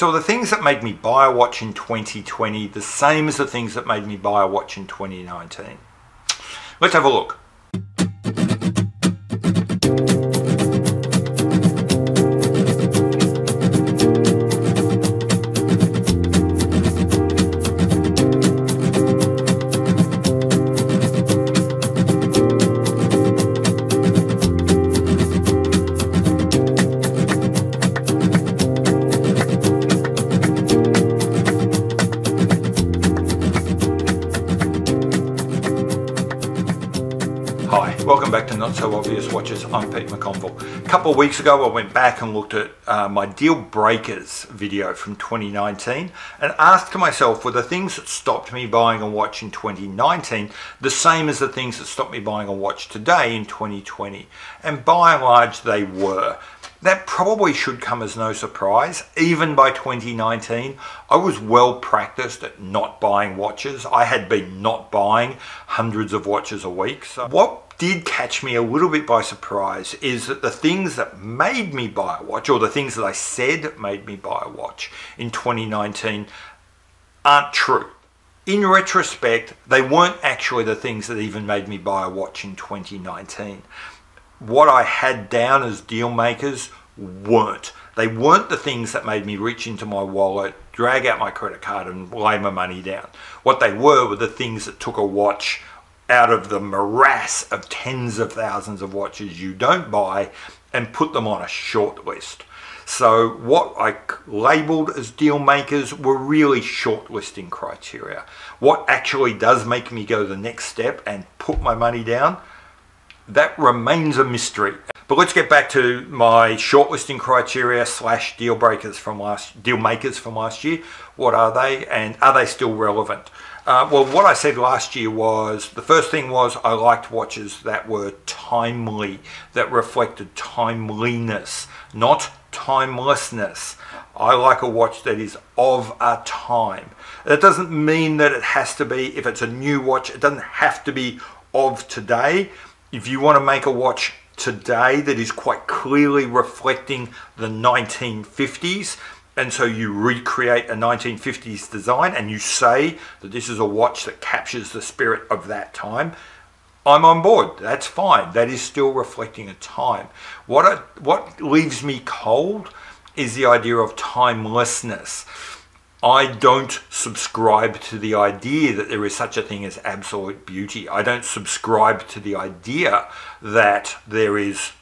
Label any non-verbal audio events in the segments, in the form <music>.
So the things that made me buy a watch in 2020 the same as the things that made me buy a watch in 2019? Let's have a look. Obvious Watches. I'm Pete McConvill. A couple of weeks ago, I went back and looked at uh, my deal breakers video from 2019 and asked myself, were the things that stopped me buying a watch in 2019 the same as the things that stopped me buying a watch today in 2020? And by and large, they were. That probably should come as no surprise. Even by 2019, I was well practiced at not buying watches. I had been not buying hundreds of watches a week. So what did catch me a little bit by surprise is that the things that made me buy a watch, or the things that I said made me buy a watch in 2019, aren't true. In retrospect, they weren't actually the things that even made me buy a watch in 2019 what I had down as deal makers weren't. They weren't the things that made me reach into my wallet, drag out my credit card, and lay my money down. What they were were the things that took a watch out of the morass of tens of thousands of watches you don't buy and put them on a short list. So what I labeled as deal makers were really shortlisting criteria. What actually does make me go the next step and put my money down that remains a mystery. But let's get back to my shortlisting criteria slash deal breakers from last deal makers from last year. What are they, and are they still relevant? Uh, well, what I said last year was the first thing was I liked watches that were timely, that reflected timeliness, not timelessness. I like a watch that is of a time. That doesn't mean that it has to be, if it's a new watch, it doesn't have to be of today if you want to make a watch today that is quite clearly reflecting the 1950s, and so you recreate a 1950s design and you say that this is a watch that captures the spirit of that time, I'm on board. That's fine. That is still reflecting a time. What, I, what leaves me cold is the idea of timelessness. I don't subscribe to the idea that there is such a thing as absolute beauty. I don't subscribe to the idea that there is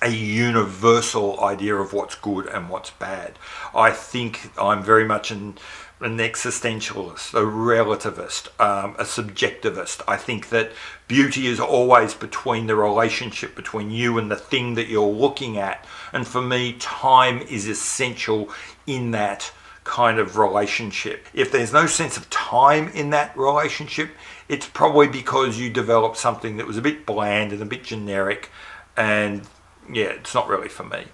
a universal idea of what's good and what's bad. I think I'm very much an, an existentialist, a relativist, um, a subjectivist. I think that beauty is always between the relationship between you and the thing that you're looking at. And for me, time is essential in that kind of relationship. If there's no sense of time in that relationship, it's probably because you developed something that was a bit bland and a bit generic, and yeah, it's not really for me.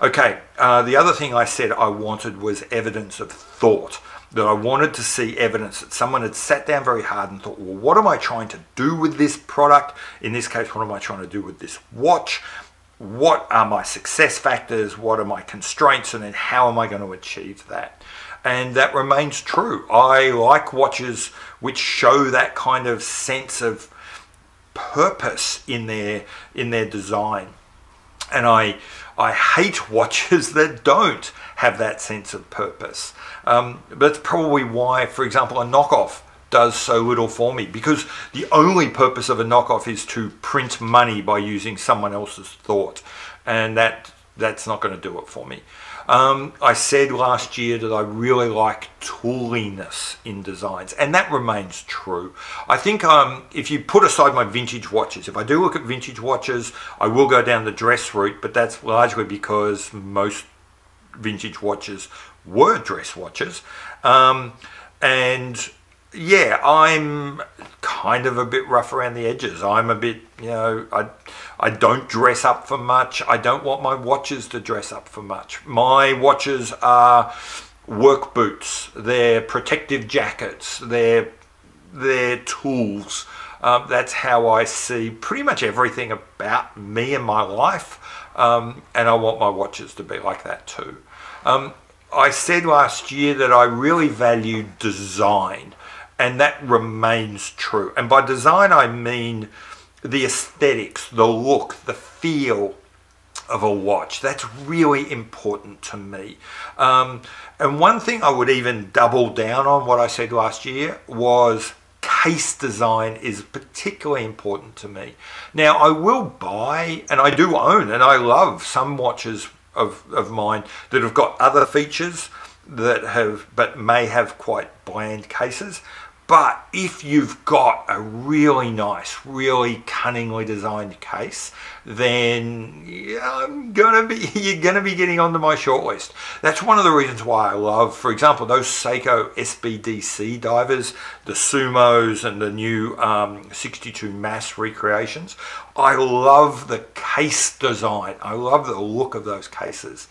Okay, uh, the other thing I said I wanted was evidence of thought. That I wanted to see evidence that someone had sat down very hard and thought, well, what am I trying to do with this product? In this case, what am I trying to do with this watch? What are my success factors? What are my constraints? And then how am I going to achieve that? And that remains true. I like watches which show that kind of sense of purpose in their in their design, and I I hate <laughs> watches that don't have that sense of purpose. Um, that's probably why, for example, a knockoff does so little for me because the only purpose of a knockoff is to print money by using someone else's thought, and that that's not going to do it for me. Um, I said last year that I really like tooliness in designs, and that remains true. I think um, if you put aside my vintage watches, if I do look at vintage watches, I will go down the dress route, but that's largely because most vintage watches were dress watches. Um, and yeah, I'm kind of a bit rough around the edges. I'm a bit, you know, I, I don't dress up for much. I don't want my watches to dress up for much. My watches are work boots. They're protective jackets. They're, they're tools. Um, that's how I see pretty much everything about me and my life. Um, and I want my watches to be like that too. Um, I said last year that I really value design, and that remains true. And by design, I mean the aesthetics, the look, the feel of a watch. That's really important to me. Um, and one thing I would even double down on what I said last year was case design is particularly important to me. Now, I will buy, and I do own, and I love some watches of, of mine that have got other features that have, but may have quite bland cases. But if you've got a really nice, really cunningly designed case, then I'm gonna be <laughs> you're gonna be getting onto my shortlist. That's one of the reasons why I love, for example, those Seiko SBDC divers, the Sumos, and the new um, 62MAS recreations. I love the case design. I love the look of those cases.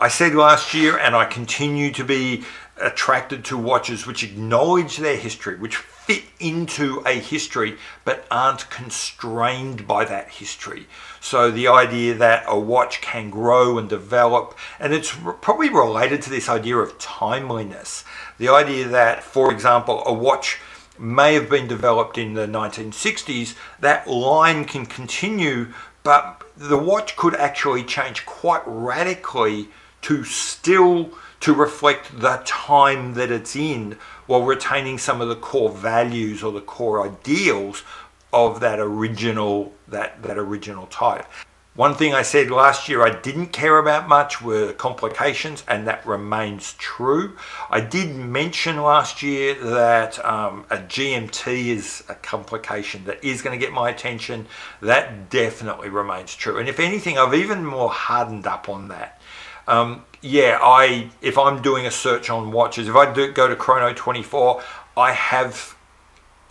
I said last year, and I continue to be attracted to watches which acknowledge their history, which fit into a history but aren't constrained by that history. So the idea that a watch can grow and develop, and it's probably related to this idea of timeliness. The idea that, for example, a watch may have been developed in the 1960s, that line can continue, but the watch could actually change quite radically to still to reflect the time that it's in while retaining some of the core values or the core ideals of that original that that original type. One thing I said last year I didn't care about much were complications, and that remains true. I did mention last year that um, a GMT is a complication that is going to get my attention. That definitely remains true. And if anything, I've even more hardened up on that. Um, yeah, I if I'm doing a search on watches, if I do go to Chrono 24, I have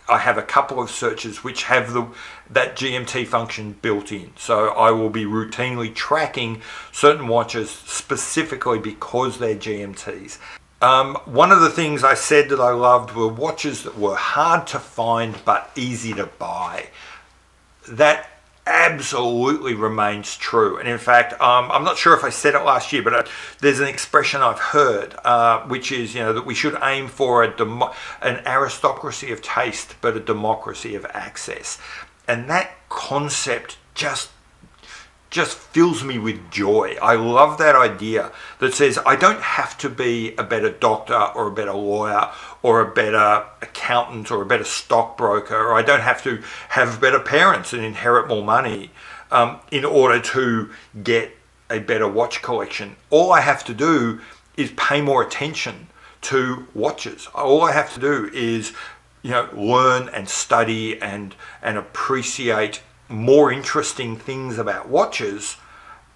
I have a couple of searches which have the that GMT function built in. So I will be routinely tracking certain watches specifically because they're GMTs. Um, one of the things I said that I loved were watches that were hard to find but easy to buy. That absolutely remains true. And in fact, um, I'm not sure if I said it last year, but uh, there's an expression I've heard, uh, which is, you know, that we should aim for a an aristocracy of taste, but a democracy of access. And that concept just just fills me with joy. I love that idea that says I don't have to be a better doctor or a better lawyer or a better accountant or a better stockbroker, or I don't have to have better parents and inherit more money um, in order to get a better watch collection. All I have to do is pay more attention to watches. All I have to do is you know learn and study and and appreciate more interesting things about watches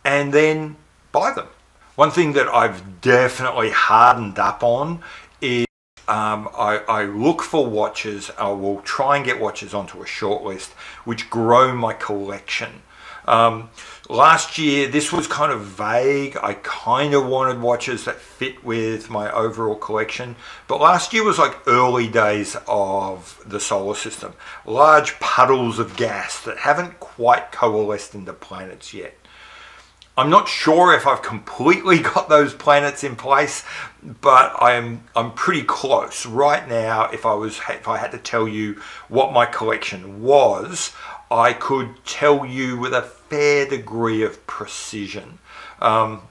and then buy them. One thing that I've definitely hardened up on is um, I, I, look for watches, I will try and get watches onto a shortlist which grow my collection. Um, last year, this was kind of vague. I kind of wanted watches that fit with my overall collection. But last year was like early days of the solar system. Large puddles of gas that haven't quite coalesced into planets yet. I'm not sure if I've completely <laughs> got those planets in place, but I'm I'm pretty close. Right now, if I was if I had to tell you what my collection was, I could tell you with a fair degree of precision. Um,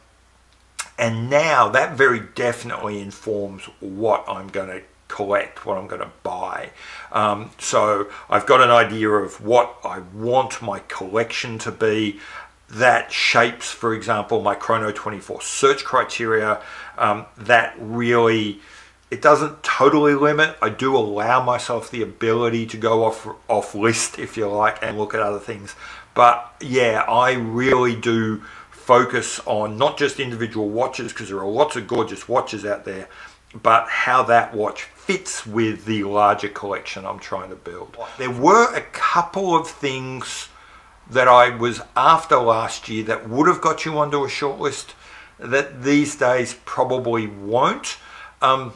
and now that very definitely informs what I'm going to collect, what I'm going to buy. Um, so I've got an idea of what I want my collection to be. That shapes, for example, my Chrono 24 search criteria. Um, that really it doesn't totally limit. I do allow myself the ability to go off off list if you like and look at other things. But yeah, I really do focus on not just individual watches because there are lots of gorgeous watches out there, but how that watch fits with the larger collection I'm trying to build. There were a couple of things that I was after last year that would have got you onto a shortlist that these days probably won't. Um,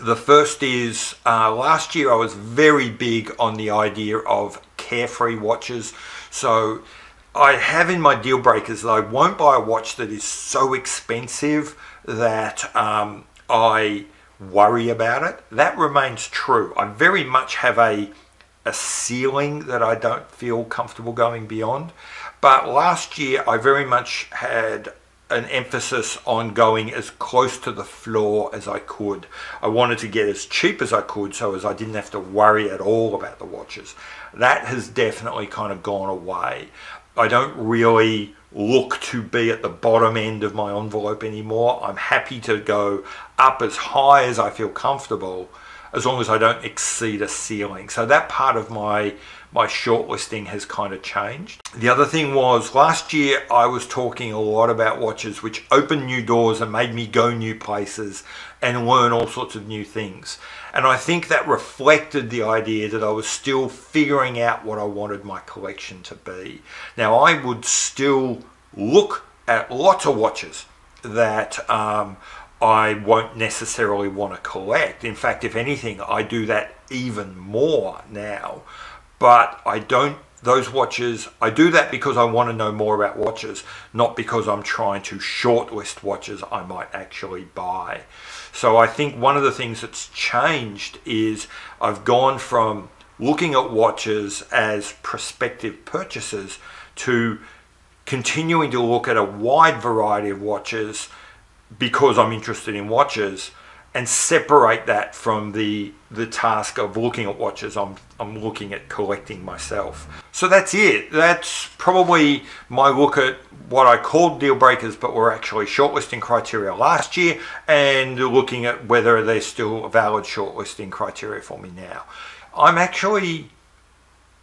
the first is uh, last year I was very big on the idea of carefree watches. So I have in my deal breakers that I won't buy a watch that is so expensive that um, I worry about it. That remains true. I very much have a a ceiling that I don't feel comfortable going beyond. But last year, I very much had an emphasis on going as close to the floor as I could. I wanted to get as cheap as I could so as I didn't have to worry at all about the watches. That has definitely kind of gone away. I don't really look to be at the bottom end of my envelope anymore. I'm happy to go up as high as I feel comfortable as long as I don't exceed a ceiling. So that part of my my shortlisting has kind of changed. The other thing was last year I was talking a lot about watches which opened new doors and made me go new places and learn all sorts of new things. And I think that reflected the idea that I was still figuring out what I wanted my collection to be. Now I would still look at lots of watches that um, I won't necessarily want to collect. In fact, if anything, I do that even more now. But I don't, those watches, I do that because I want to know more about watches, not because I'm trying to shortlist watches I might actually buy. So I think one of the things that's changed is I've gone from looking at watches as prospective purchases to continuing to look at a wide variety of watches because I'm interested in watches and separate that from the the task of looking at watches I'm I'm looking at collecting myself. So that's it. That's probably my look at what I called deal breakers but were actually shortlisting criteria last year and looking at whether they're still valid shortlisting criteria for me now. I'm actually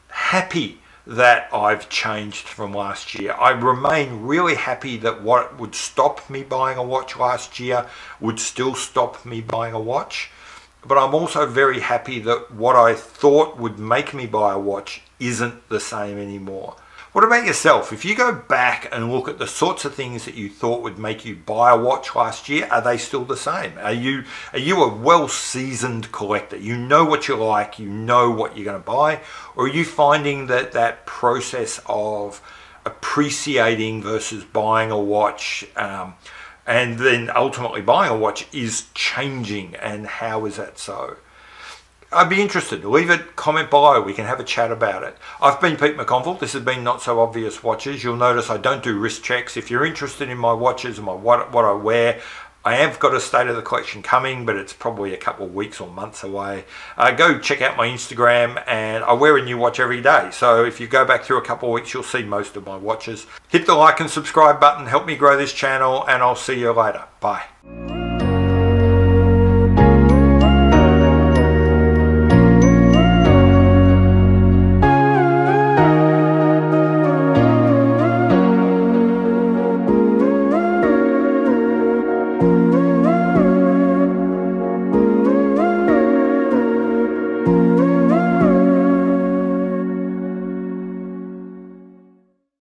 happy that I've changed from last year. I remain really happy that what would stop me buying a watch last year would still stop me buying a watch. But I'm also very happy that what I thought would make me buy a watch isn't the same anymore. What about yourself? If you go back and look at the sorts of things that you thought would make you buy a watch last year, are they still the same? Are you are you a well-seasoned collector? You know what you like, you know what you're going to buy, or are you finding that that process of appreciating versus buying a watch um, and then ultimately buying a watch is changing and how is that so? I'd be interested. Leave a comment below. We can have a chat about it. I've been Pete McConvill. This has been Not So Obvious Watches. You'll notice I don't do wrist checks. If you're interested in my watches and my what, what I wear, I have got a state of the collection coming, but it's probably a couple of weeks or months away. Uh, go check out my Instagram, and I wear a new watch every day. So if you go back through a couple of weeks, you'll see most of my watches. Hit the like and subscribe button, help me grow this channel, and I'll see you later. Bye.